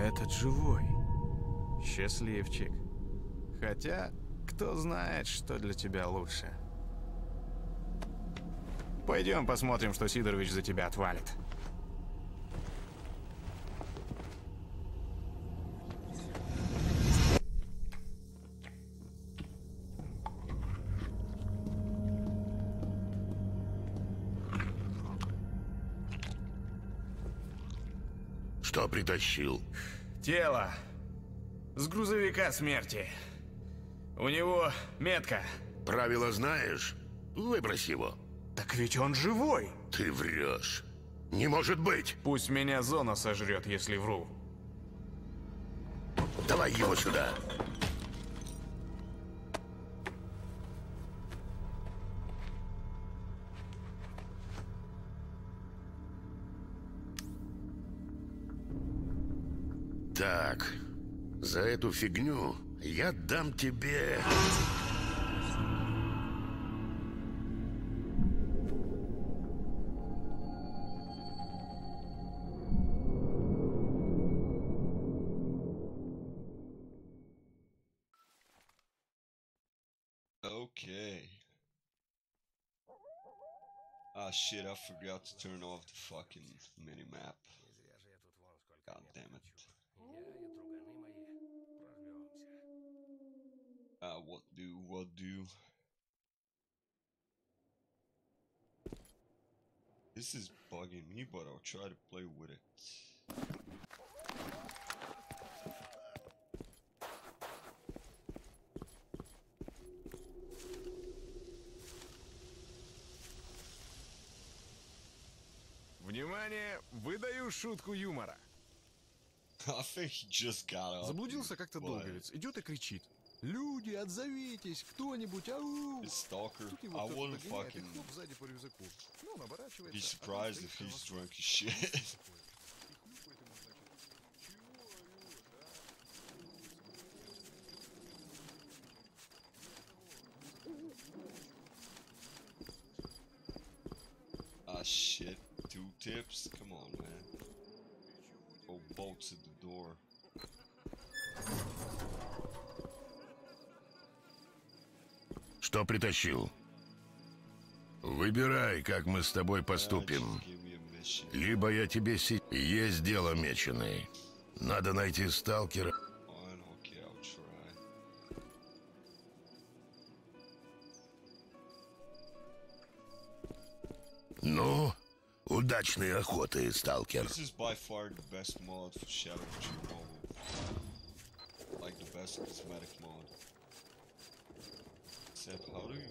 этот живой. Счастливчик. Хотя, кто знает, что для тебя лучше. Пойдем посмотрим, что Сидорович за тебя отвалит. Притащил? Тело. С грузовика смерти. У него метка. Правила знаешь? Выбрось его. Так ведь он живой. Ты врешь. Не может быть. Пусть меня зона сожрет, если вру. Давай его сюда. За эту фигню я дам тебе... Okay. Ah shit, I forgot to turn off the fucking mini map. God damn it. Ah, what do, what do? This is bugging me, but I'll try to play with it. Внимание, выдаю шутку юмора. Заблудился как-то долговец. Идет и кричит. Люди, отзовитесь, кто-нибудь, ау! This stalker, Тут его I wouldn't fucking хлоп сзади по рюкзаку. Ну, он оборачивается. be а surprised if he's drunk as shit. И хлюпает ему, значит, «Чего орёшь, а?» Ah shit, two tips? Come on, man. Go bolts at the door. Притащил? Выбирай, как мы с тобой поступим. Либо я тебе си... Есть дело меченый. Надо найти сталкера. Ну, удачной охоты, сталкер. Like the best cosmetic mod. Except how do you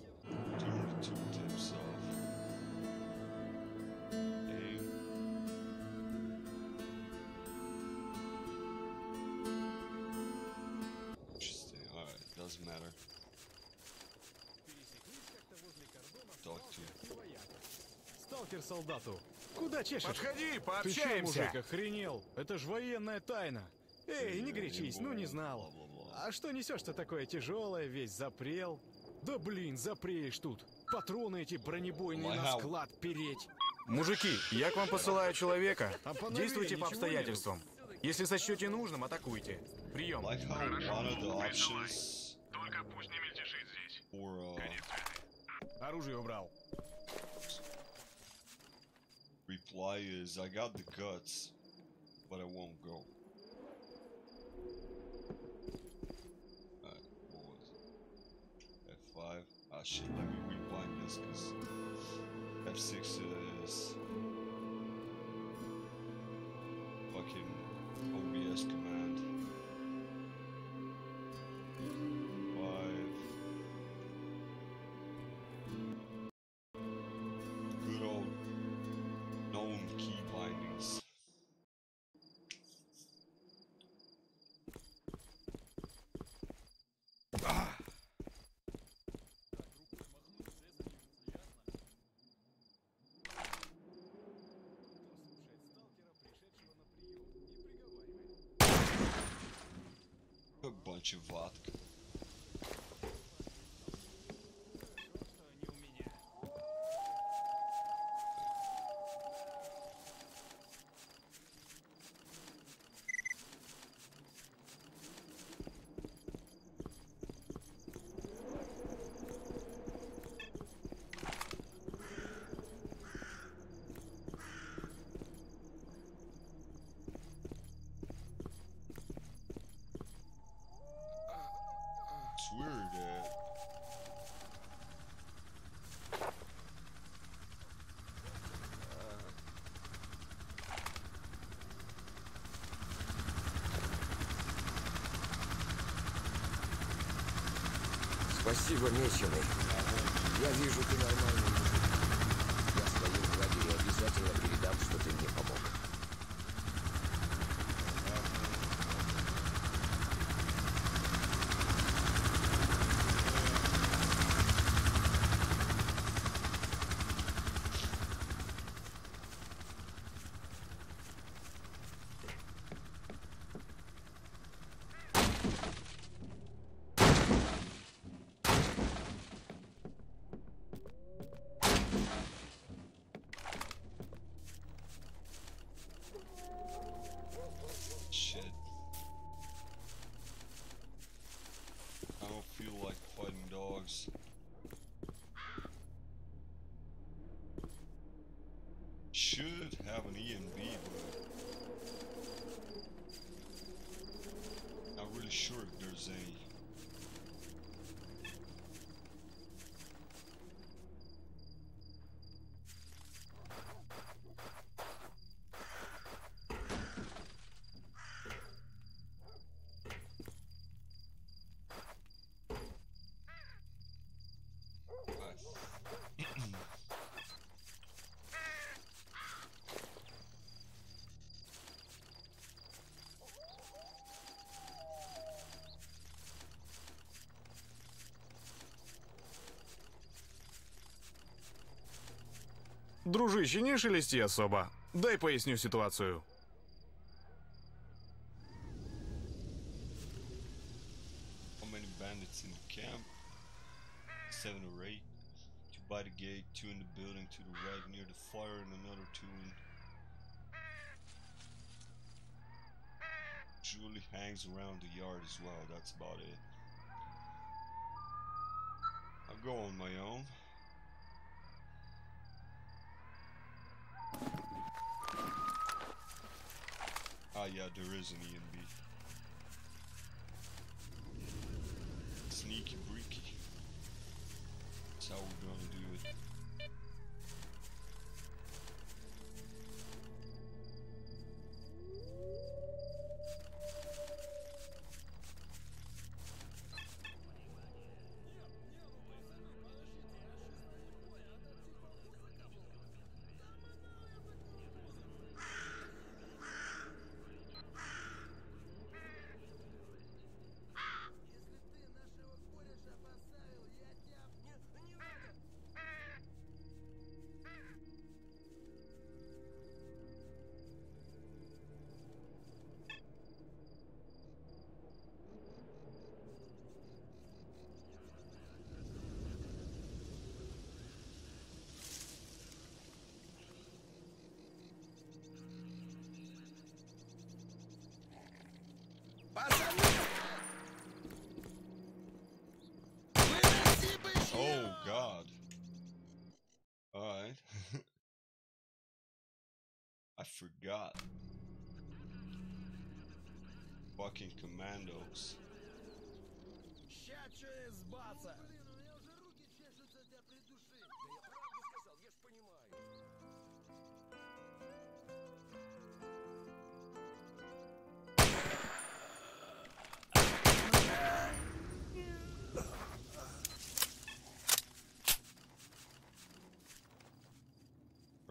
turn two tips off? Aim. Interesting, alright, doesn't matter. Talk to you. Сталкер солдату. Куда чешешь? Подходи, Ты чё, пообщаемся. мужик, охренел? Это ж военная тайна. Эй, не горячись, ну не знал. А что несешь-то такое тяжелое, весь запрел? Да блин, запреешь тут. Патроны эти бронебойные на склад переть. Мужики, я к вам посылаю человека. А Действуйте по обстоятельствам. Если сочтете нужным, атакуйте. Прием. Options Только пусть не мельтешит здесь. uh, Оружие убрал. reply is I got the guts, but I won't go. Let me rewind this because F6 is antivato que Спасибо, Меченый. Я вижу, ты нормальный Should have an E and B, but not really sure if there's any. Дружище, не шелести особо. Дай поясню ситуацию. there is derision Fucking commandos.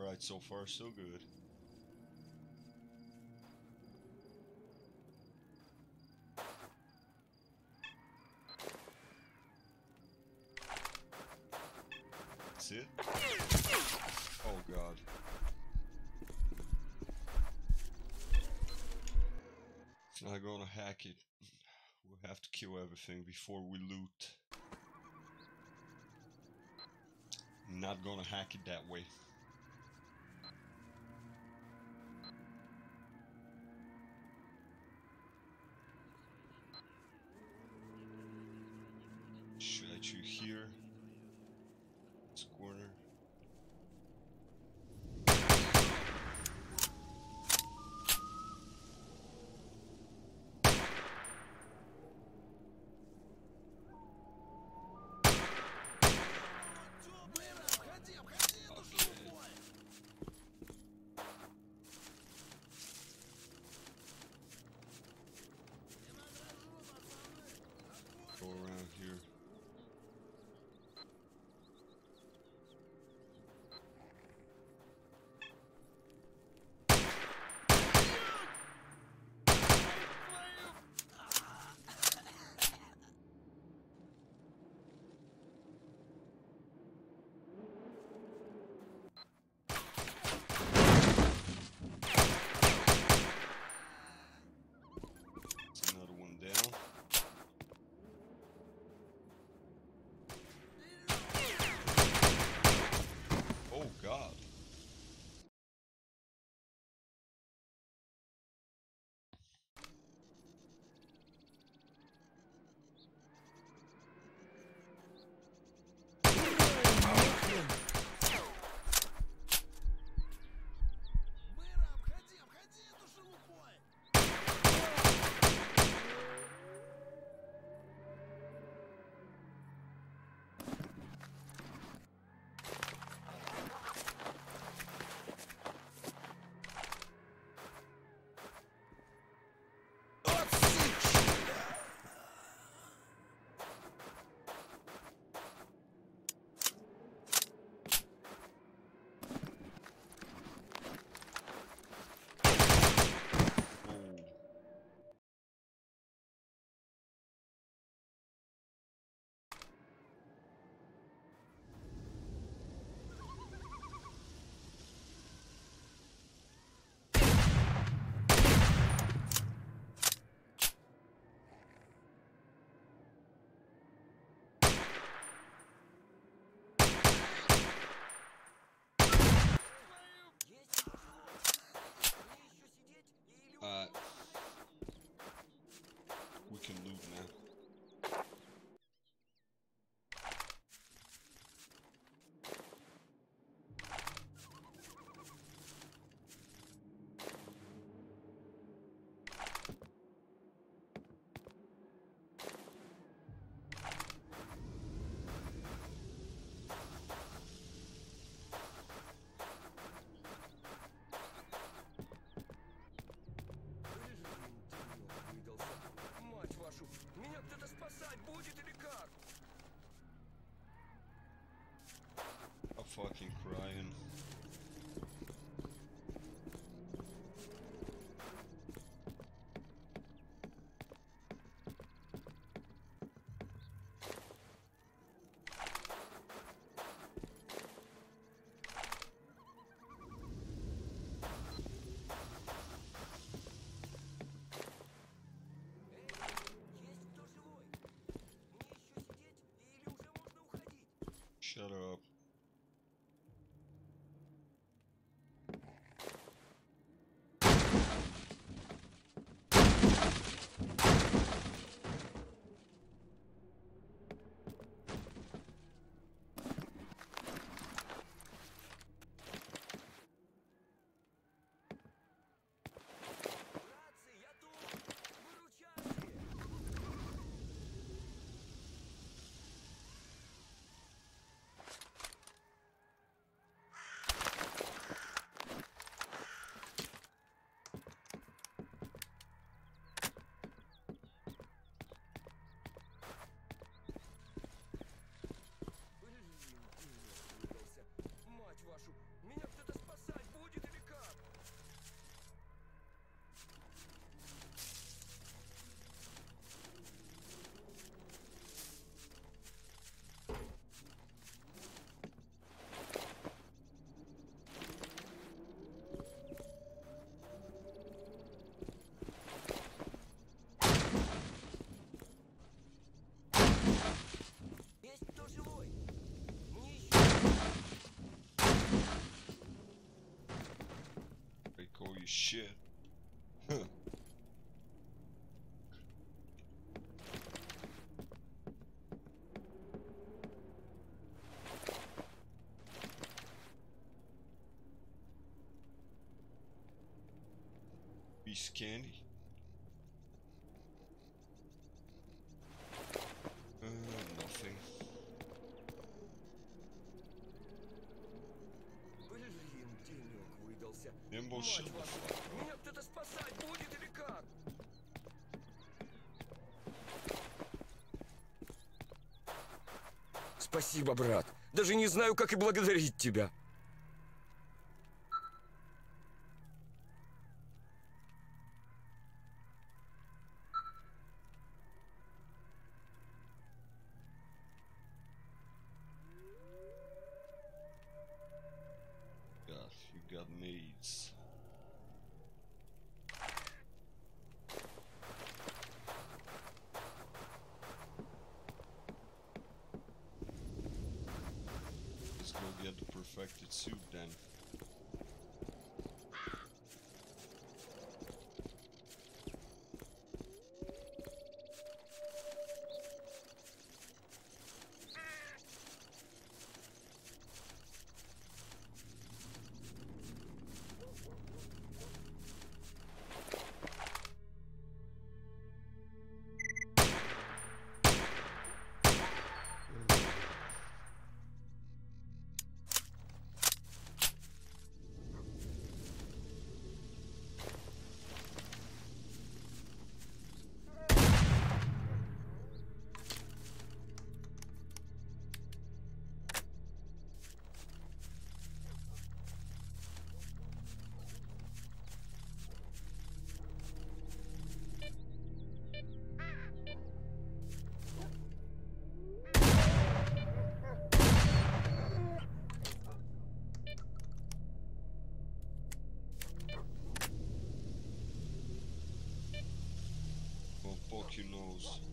All right, so far, so good. Kill everything before we loot. Not gonna hack it that way. fucking crying. Shut up. shit. Huh. Be scanning. Спасибо, брат. Даже не знаю, как и благодарить тебя. Poconos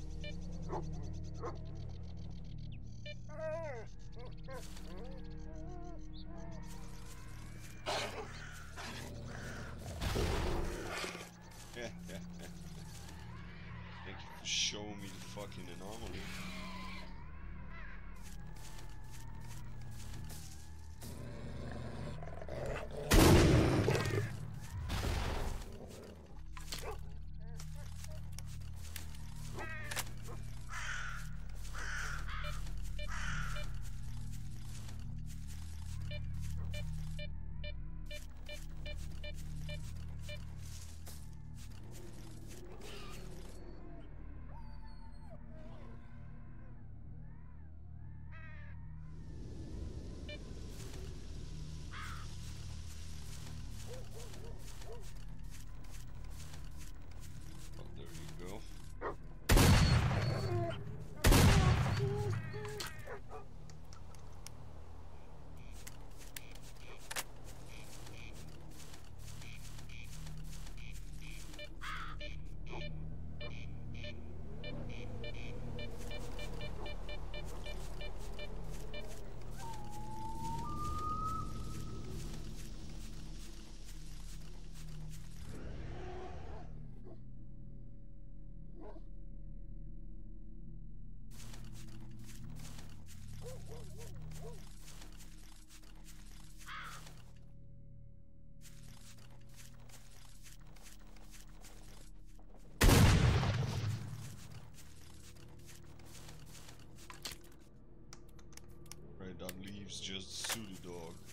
just Zulu dog.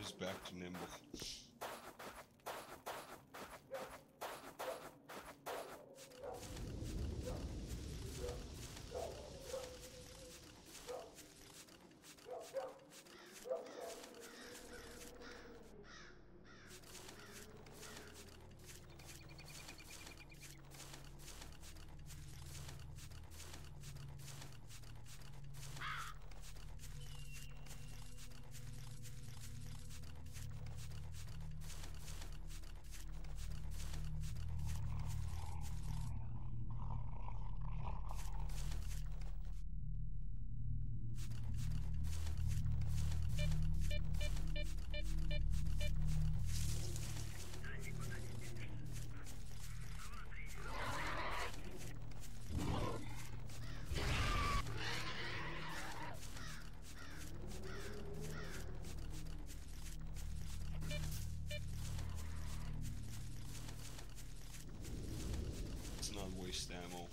goes back to Nimble. Waste ammo.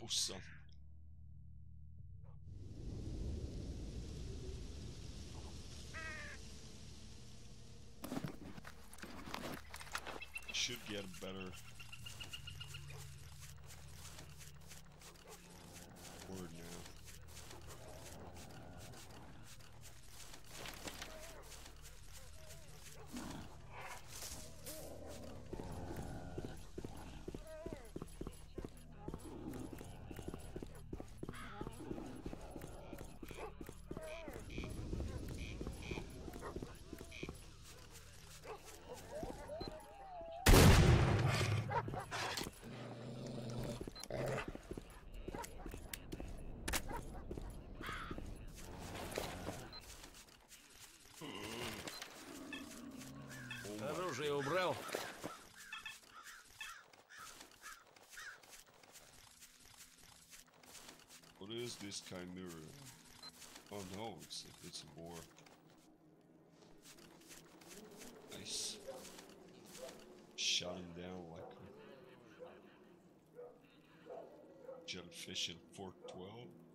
awesome. Should get better is this Chimera? Oh no, it's, it's a boar. Nice. Shot him down like a jellyfish in 412.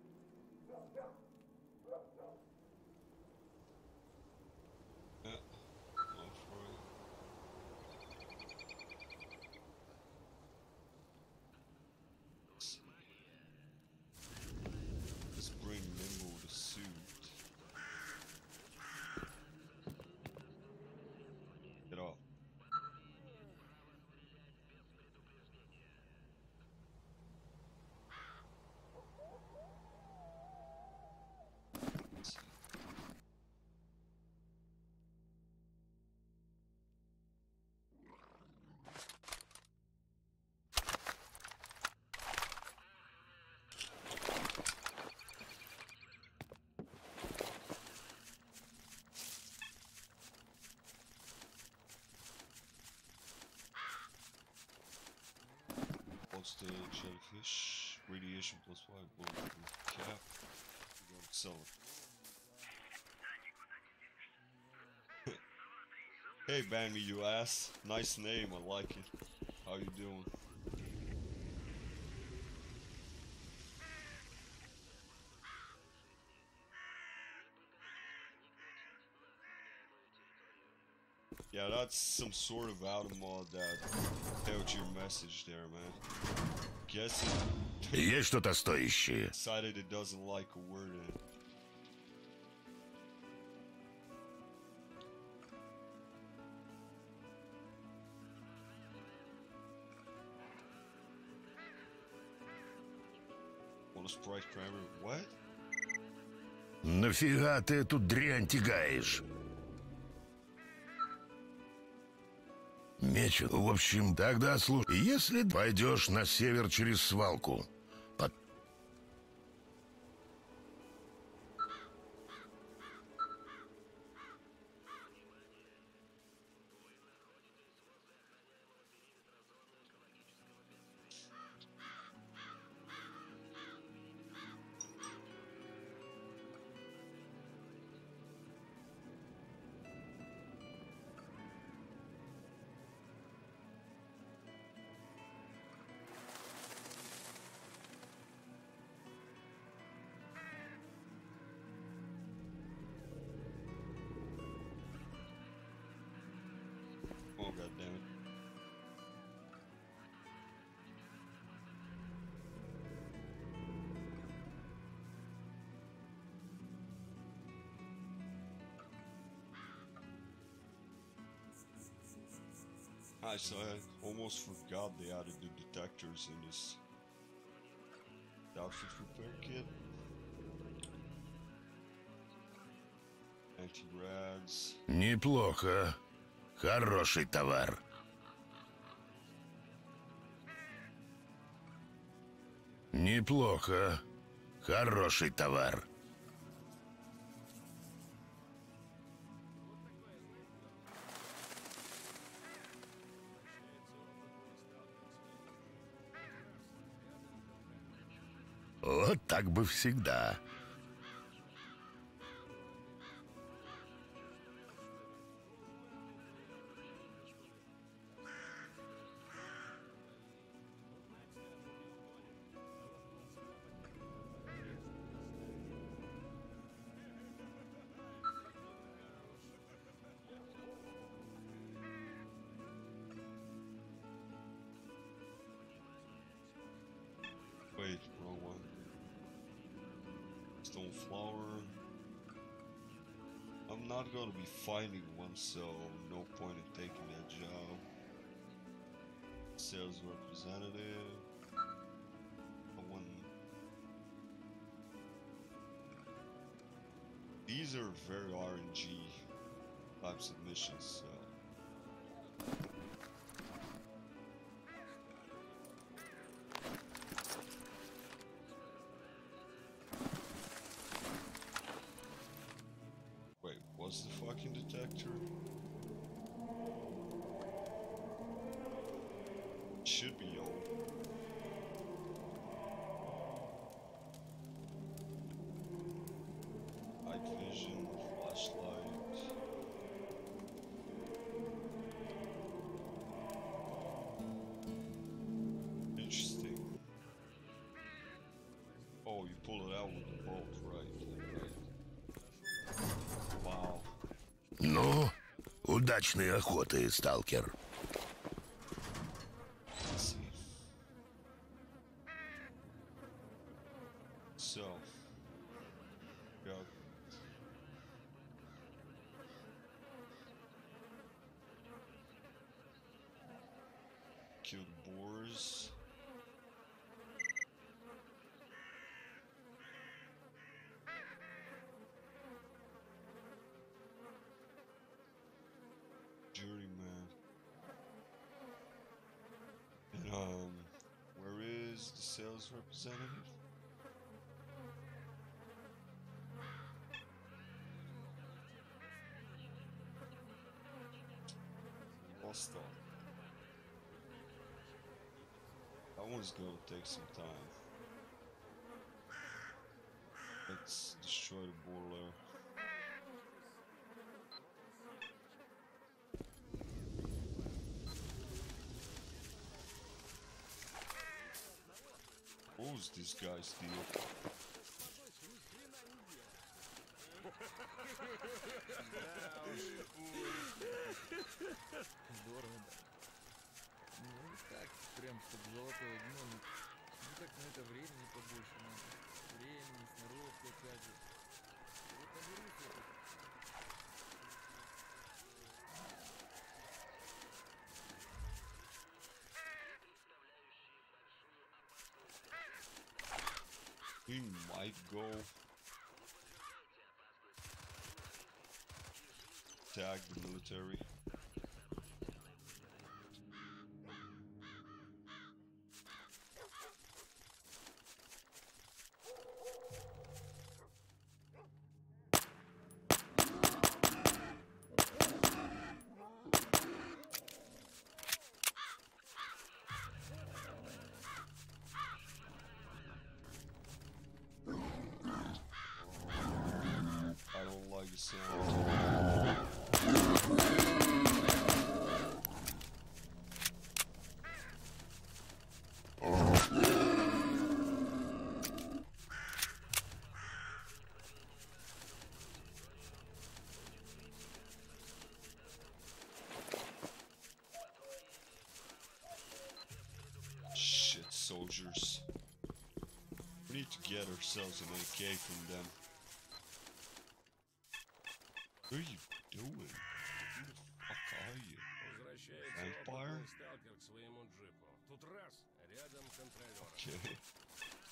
The jellyfish? Radiation plus five bulletproof cap. We gotta sell it. hey Bambi, you ass. Nice name, I like it. How you doing? That's some sort of auto mod that held your message there, man. Guess it Есть что-то стоящее? decided it doesn't like a word in it. What? Нафига ты эту дрянь тягаешь? Меч, в общем, тогда слушай. Если пойдешь на север через свалку, Oh god damn it. I so I almost forgot they added the detectors in this outfit repair kit. Anti-rads. Неплохо. Хороший товар. Неплохо. Хороший товар. Вот так бы всегда. Finding one, so no point in taking that job. Sales representative. I want. These are very RNG types of missions, so. Vision, flashlight. Interesting. Oh, you pull it out with the bolt, right? right. Wow. Ну, удачной охоты, сталкер. Take some time. Let's destroy the boiler. Who's this guy's still? Здорово. Ну, так, прям, чтобы золотое дно, так на это времени побольше надо. Времени, сноровки опять же. Вот наберусь я тут. We might go. Tag the military. Soldiers. We need to get ourselves an AK from them. Are you doing? Who the fuck are you? Возвращается опытный сталкер к своему джипу. Тут раз, рядом контролер. Okay,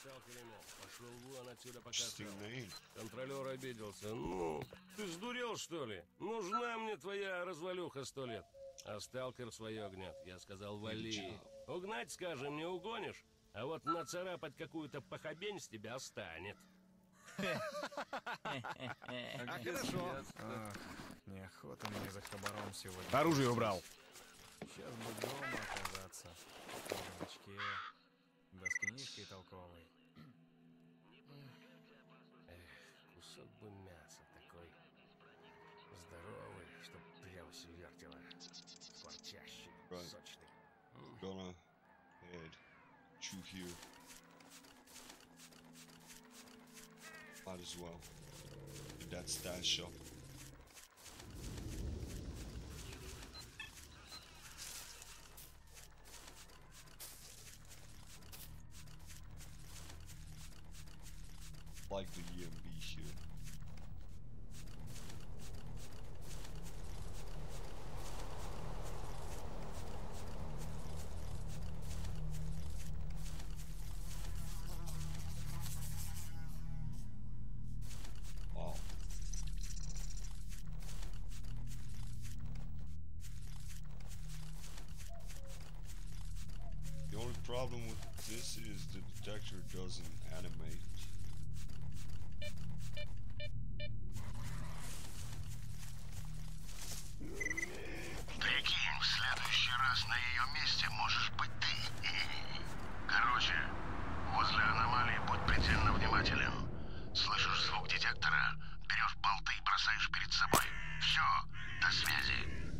Сталкер ему, пошел вон отсюда пока interesting целый». name. Контролер обиделся. Ну, ты сдурел, что ли? Нужна мне твоя развалюха сто лет. А сталкер свое гнет. Я сказал, вали. Угнать, скажем, не угонишь. А вот нацарапать какую-то похабень с тебя станет. Хорошо. Ах, неохота мне за хабаром сегодня. Оружие убрал. Сейчас бы дома оказаться. В кабачке. Да с книжкой толковой. Эх, кусок бы мяса такой. Здоровый, чтоб плевси вертело. Хварчащий, Right. сочный. Gonna head through here. As well. That style up. Like the problem with this is the detector doesn't animate. Прикинь, в следующий раз на ее месте можешь быть ты. Короче, возле аномалии будь предельно внимателен. Слышишь звук детектора, берешь болты и бросаешь перед собой. Все, до связи.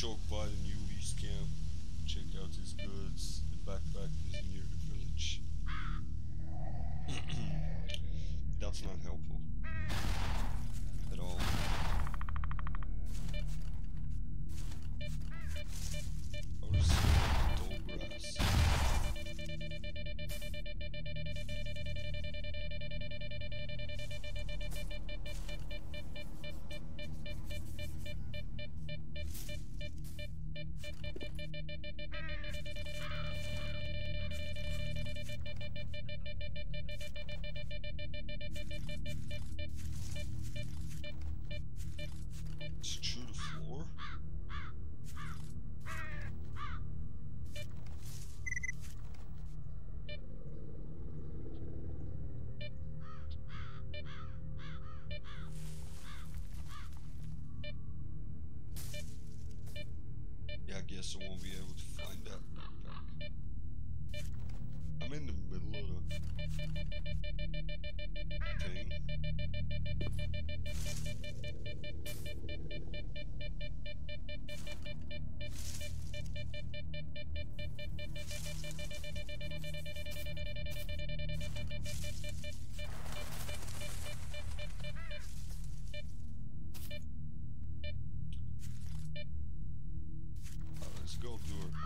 çok bariz. is, so won't be able to doors.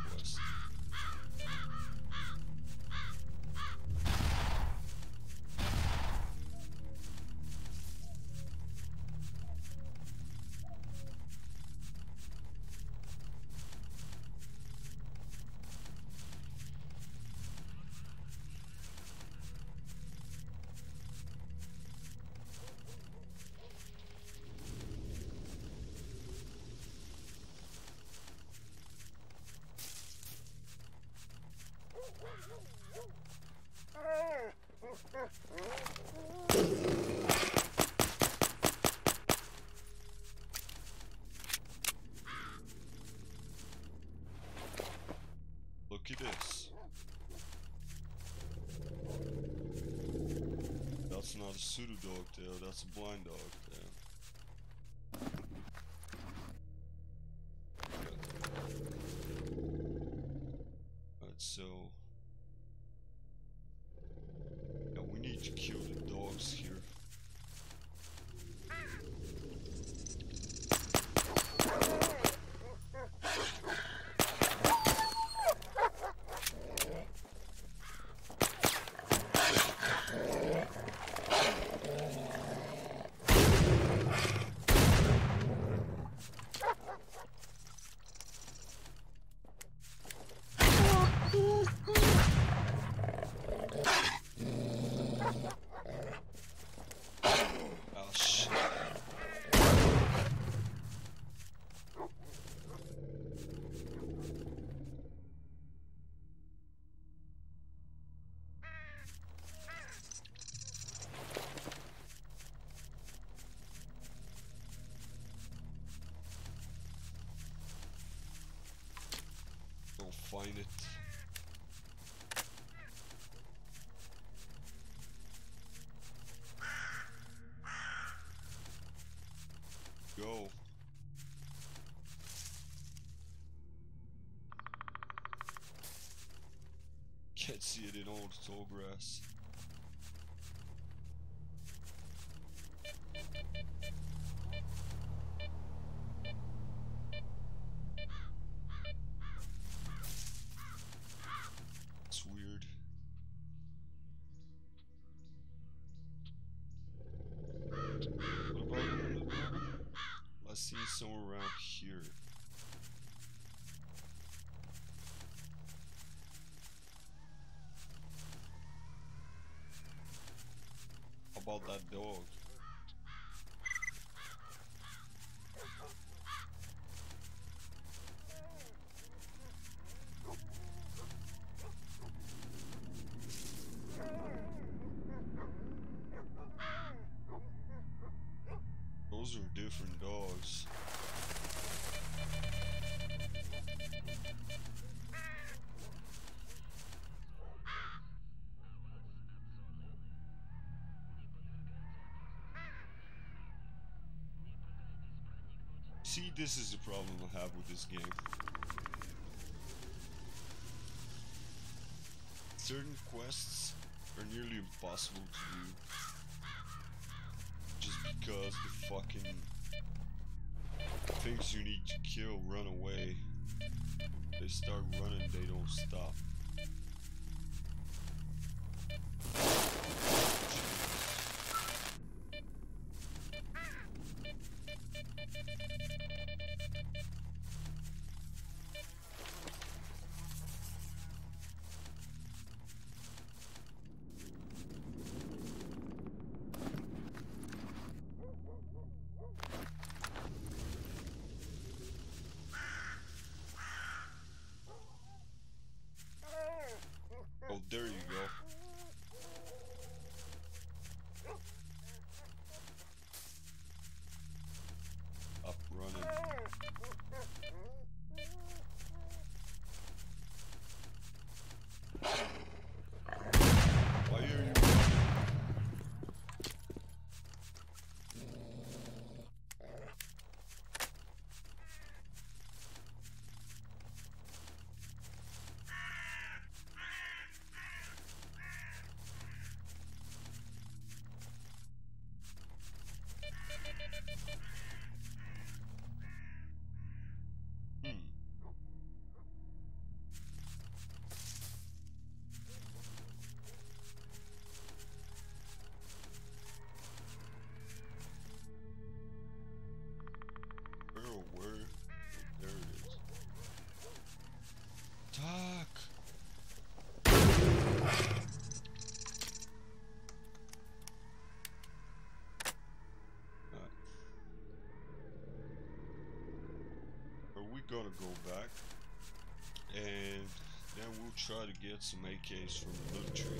Looky this. That's not a pseudo dog tail, that's a blind dog. find it. Go. Can't see it in old tall grass. About that dog? Those are different dogs. See, this is the problem I have with this game. Certain quests are nearly impossible to do just because the fucking things you need to kill run away. They start running, they don't stop. Are we gonna go back? And then we'll try to get some AKs from the military.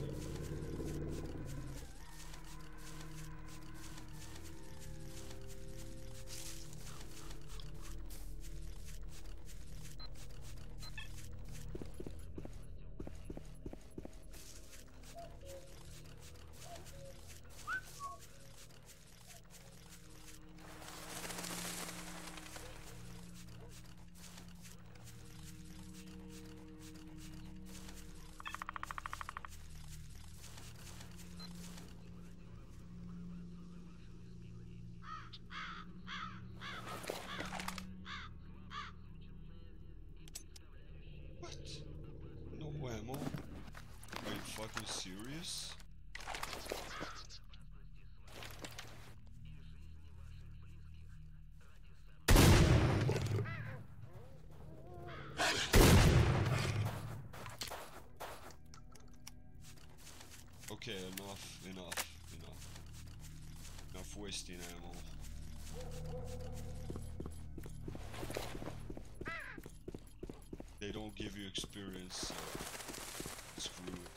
Give you experience, so screw it.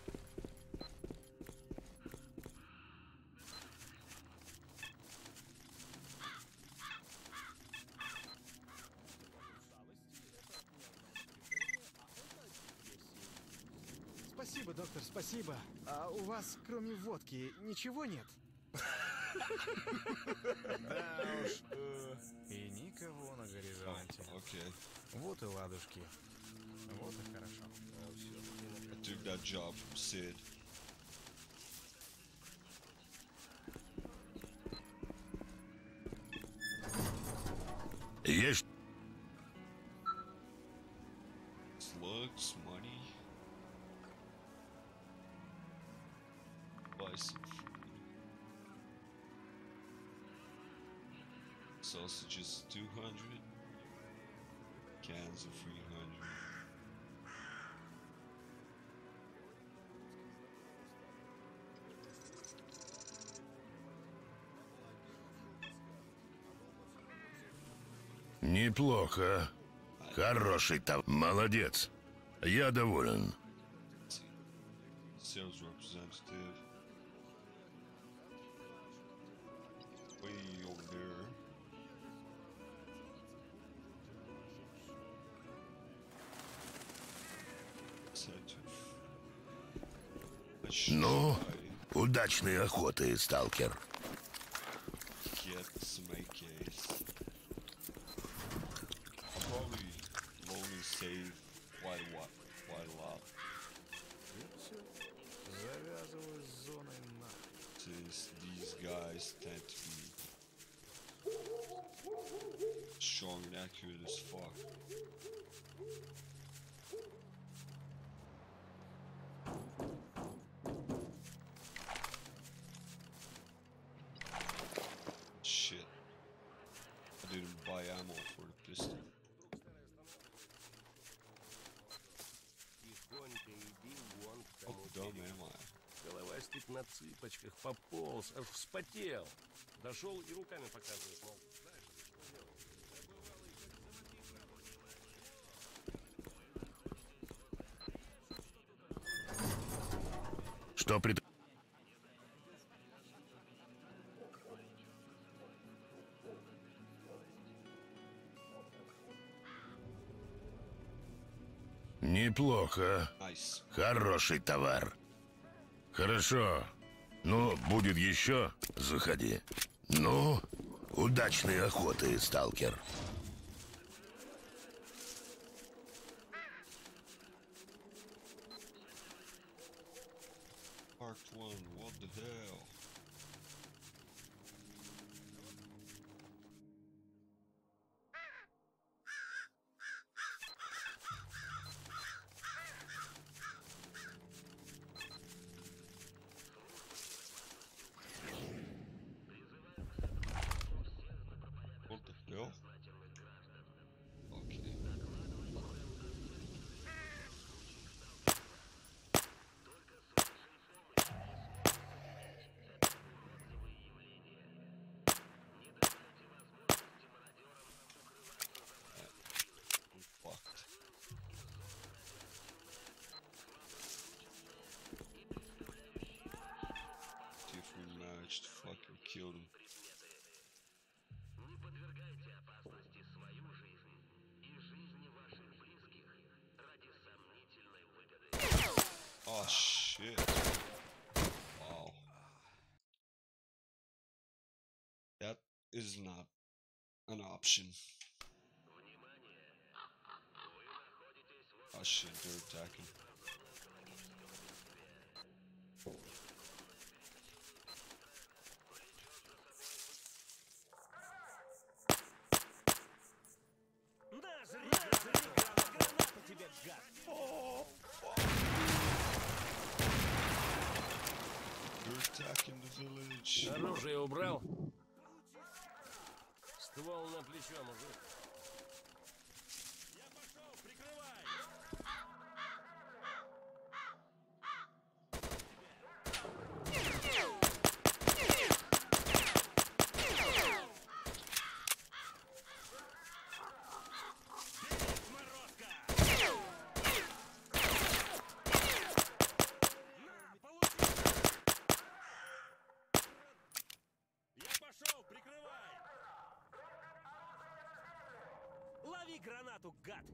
Спасибо, доктор, спасибо. А у вас, кроме водки, ничего нет? Да уж. И никого на горизонте. Okay, Вот и ладушки. took that job from Sid. Yes. Slugs, money. Buy some food. Sausages 200. Cans of 300. Неплохо. Хороший там. Молодец. Я доволен. Ну, удачной охоты, сталкер. Shit. I didn't buy ammo for the pistol. How dumb am I? Головастик на цыпочках пополз, аж вспотел. Дошел и руками показывает, мол, Неплохо. Хороший товар. Хорошо. Ну, будет еще, заходи. Ну, удачной охоты, сталкер. building. Не подвергайте опасности свою жизнь и жизни ваших близких ради сомнительной выгоды. Oh shit. Wow. That is not an option. Oh shit, they're attacking. Гранату, гад!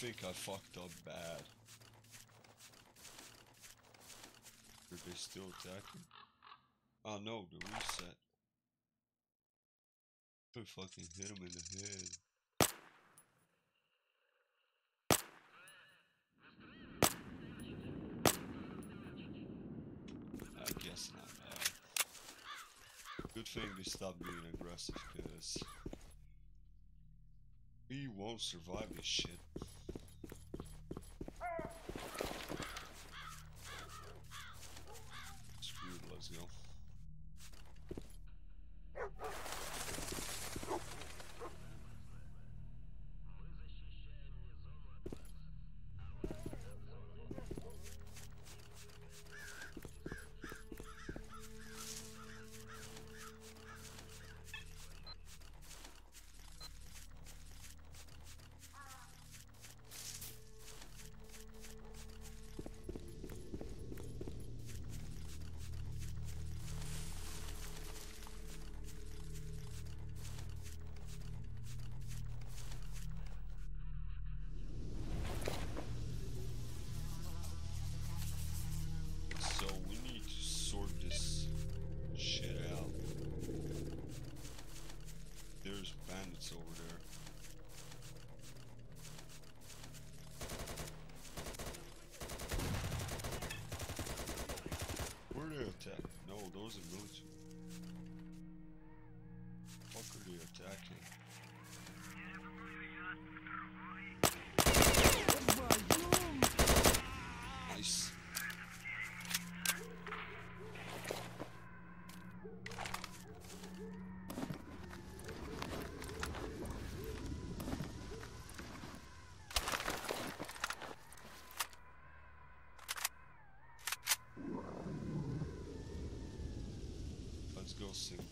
Think I fucked up bad. Are they still attacking? Oh ah, no, the reset. I fucking hit him in the head. I guess not. Good thing they stopped being aggressive, cause he won't survive this shit. real soon.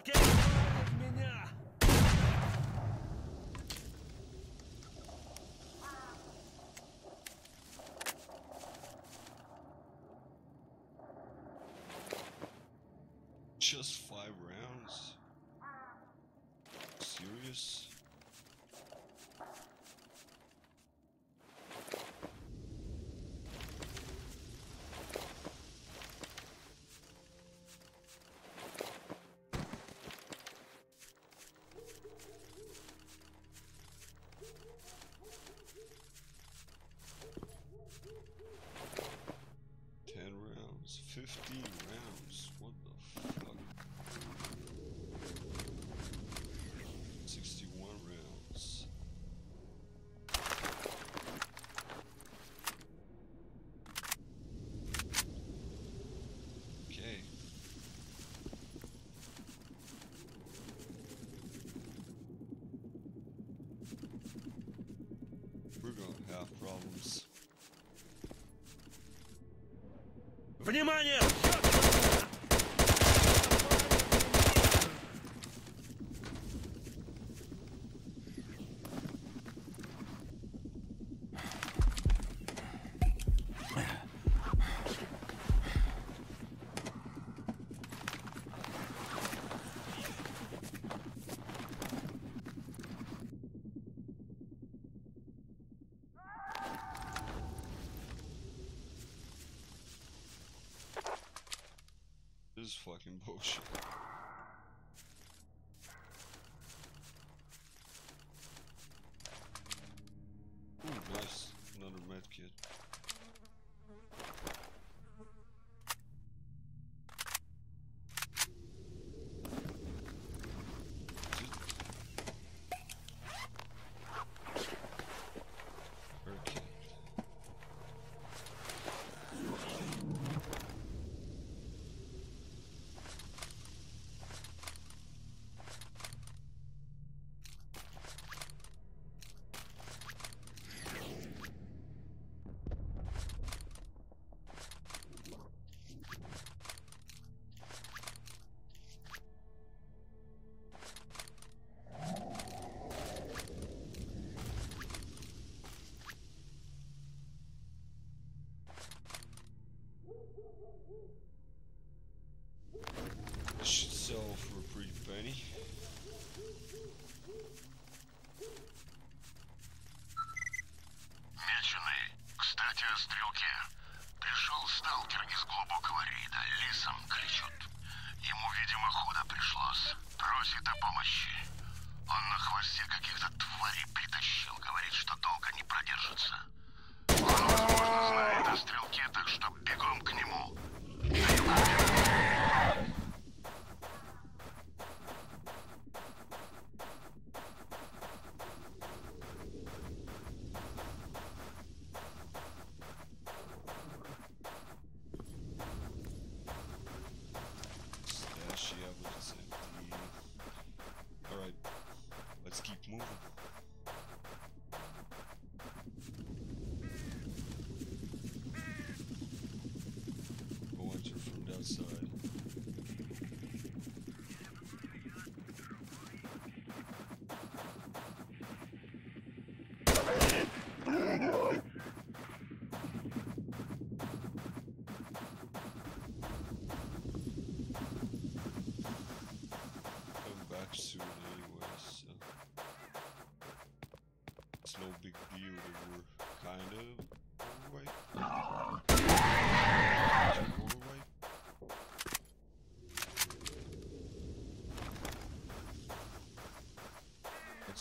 Сталкер! Попали в меня! Just 10 rounds, 15 We're gonna have problems. Внимание! is fucking bullshit. Ooh.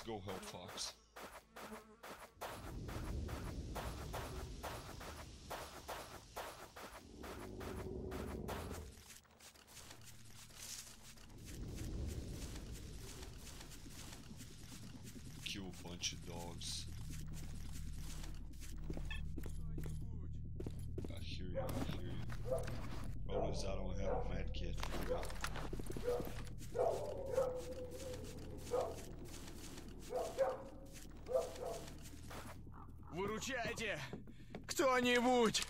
go help Fox. Kill a bunch of dogs. что-нибудь!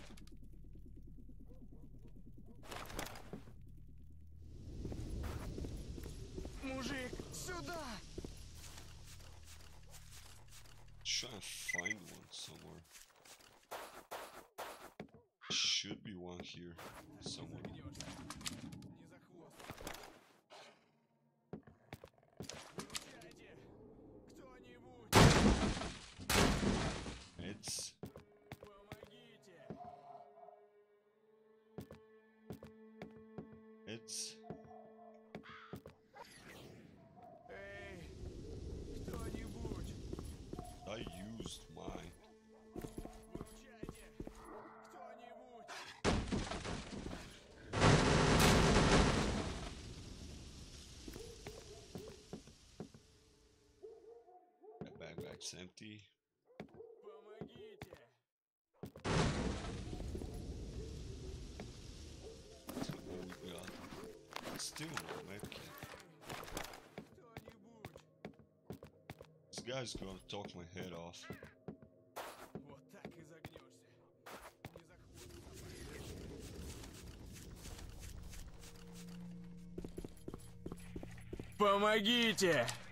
It's empty. Still. This guy's gonna talk my head off. Помогите!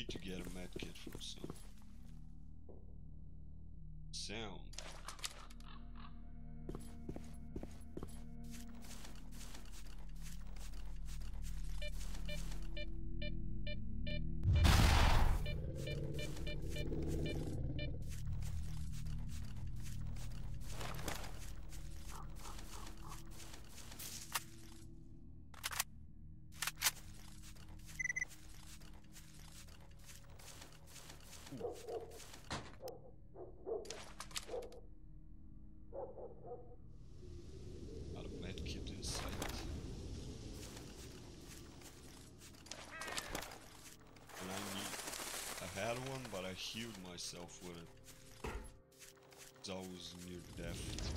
need to get a medkit from somewhere. healed myself with it. I was near death.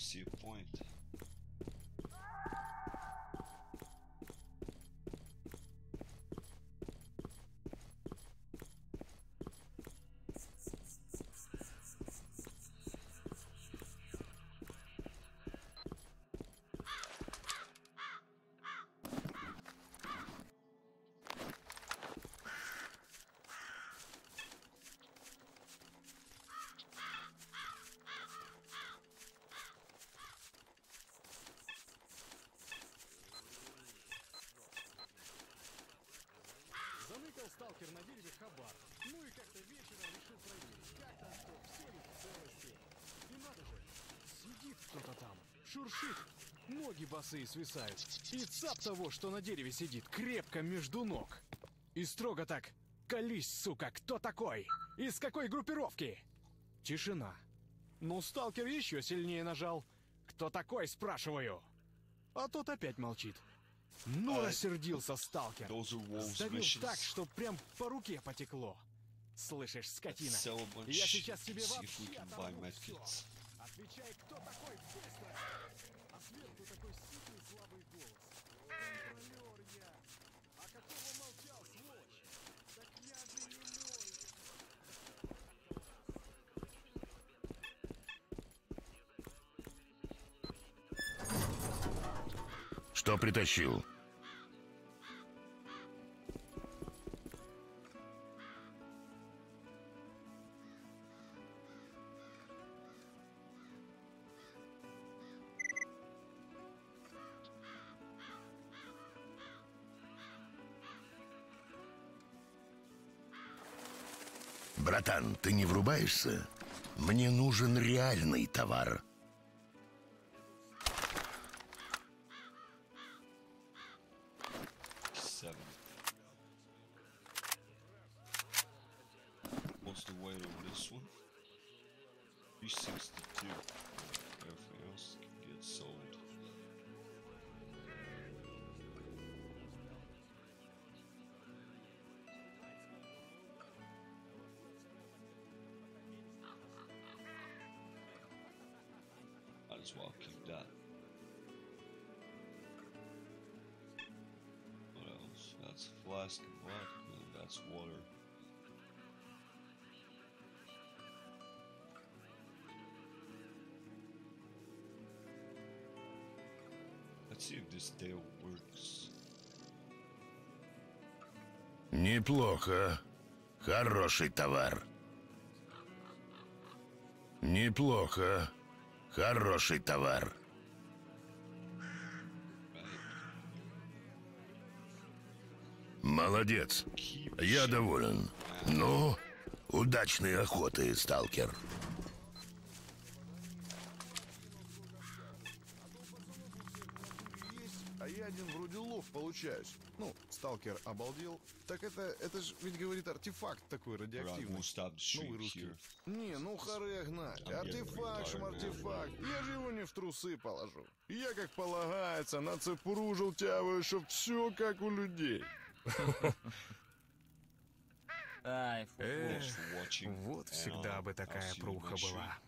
see a point. Сталкер на дереве хабар. Ну и как-то вечером решил проверить, как там что, все ли целости. И надо же, сидит кто-то там, шуршит, ноги босые свисают. И цап того, что на дереве сидит, крепко между ног. И строго так, колись, сука, кто такой? Из какой группировки? Тишина. Ну, сталкер еще сильнее нажал. Кто такой, спрашиваю? А тот опять молчит. Ну, рассердился сталкер. Сдавил так, что прям по руке потекло. Слышишь, скотина? Я сейчас тебе вообще оторву всё. medkits. Отвечай, кто такой, быстро! А сверху такой сильный слабый голос. Контролер я! А какого молчал, сволочь? Так я же не мой! Что притащил? Братан, ты не врубаешься? Мне нужен реальный товар. Неплохо. Хороший товар. Неплохо. Хороший товар. Молодец. Я доволен. Ну, удачной охоты, сталкер. А я один вроде лов получаюсь. Ну, сталкер обалдел. Так это, это ж ведь, говорит, артефакт такой радиоактивный. Новый русский. here. Не, ну харе гнать. Артефакт, шум артефакт. Я же его не в трусы положу. Я, как полагается, на цепуру желтявую, чтоб все как у людей. Э, watching. вот всегда бы такая пруха была.